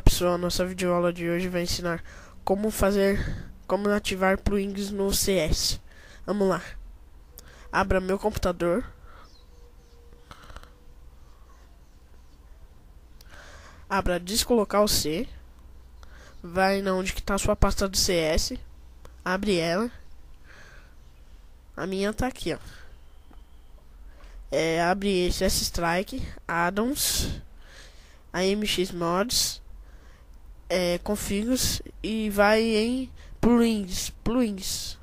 pessoal, nossa videoaula de hoje vai ensinar como fazer, como ativar plugins no CS. Vamos lá. Abra meu computador. Abra descolocar o C. Vai na onde que tá a sua pasta do CS. Abre ela. A minha tá aqui, ó. É, abre CS Strike, Addons AMX Mods, é, configos e vai em plugins, plugins.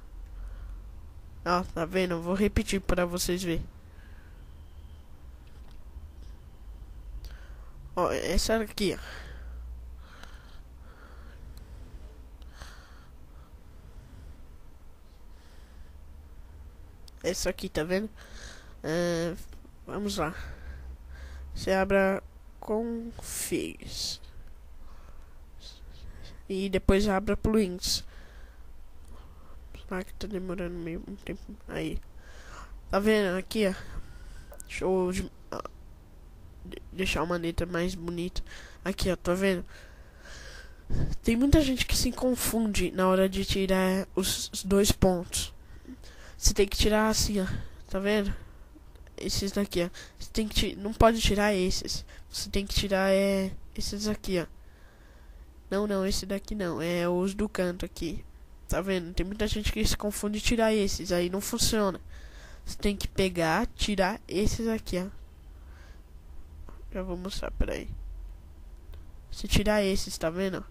Ó, tá vendo? Vou repetir para vocês verem. Ó, essa aqui. Essa aqui, tá vendo? Uh, vamos lá. Você abra configs e depois abra plugins. Será que tá demorando meio um tempo? Aí, tá vendo aqui, ó? Deixa eu deixar uma letra mais bonita. Aqui, ó, tá vendo? Tem muita gente que se confunde na hora de tirar os dois pontos. Você tem que tirar assim, ó. Tá vendo? esses daqui, ó. Você tem que não pode tirar esses. Você tem que tirar é esses aqui, ó. Não, não, esse daqui não. É os do canto aqui. Tá vendo? Tem muita gente que se confunde tirar esses. Aí não funciona. Você tem que pegar, tirar esses aqui, ó. Já vou mostrar, peraí. Se tirar esses, tá vendo?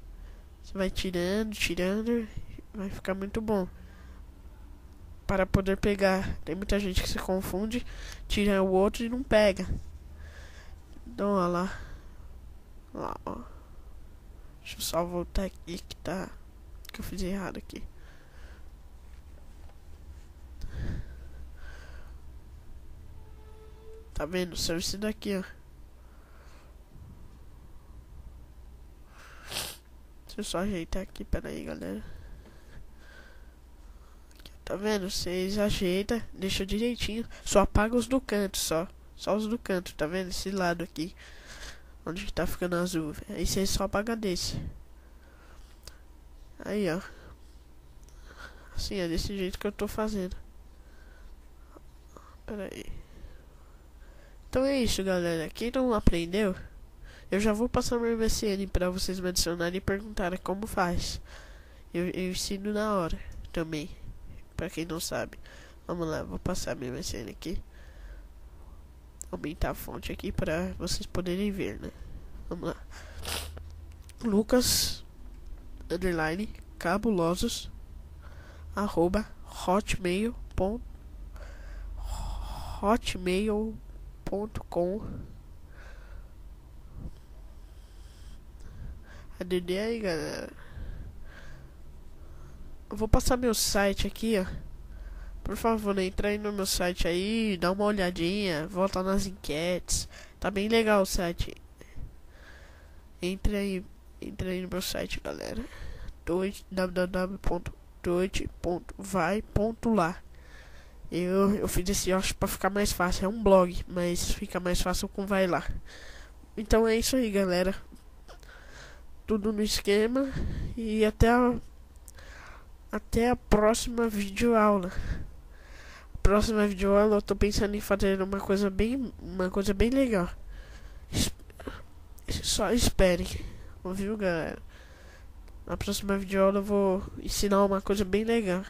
Você vai tirando, tirando. Vai ficar muito bom para poder pegar. Tem muita gente que se confunde, tira o outro e não pega. Então, olha lá. Lá, ó. Deixa eu só voltar aqui que tá. Que eu fiz errado aqui. Tá vendo? Só esse daqui, ó. Deixa eu só ajeitar aqui, pera aí, galera. Tá vendo? Vocês ajeita, deixa direitinho. Só apaga os do canto, só. Só os do canto, tá vendo? Esse lado aqui. Onde tá ficando azul. Aí você só apaga desse. Aí, ó. Assim, é desse jeito que eu tô fazendo. Pera aí. Então é isso, galera. Quem não aprendeu, eu já vou passar meu MSN pra vocês me adicionarem e perguntarem como faz. Eu, eu ensino na hora também. Pra quem não sabe. Vamos lá, vou passar minha MSN aqui. Aumentar a fonte aqui para vocês poderem ver, né? Vamos lá. Lucas underline cabulosos arroba hotmail ponto, hotmail.com ADD aí galera eu vou passar meu site aqui, ó. Por favor, entra aí no meu site aí, dá uma olhadinha, volta nas enquetes. Tá bem legal o site. Entre aí, entre aí no meu site, galera. www.doit.vai.lá eu, eu fiz esse acho pra ficar mais fácil. É um blog, mas fica mais fácil com vai lá. Então é isso aí, galera. Tudo no esquema. E até a até a próxima videoaula. Próxima videoaula eu tô pensando em fazer uma coisa bem, uma coisa bem legal. Só esperem, ouviu, galera? Na próxima videoaula eu vou ensinar uma coisa bem legal.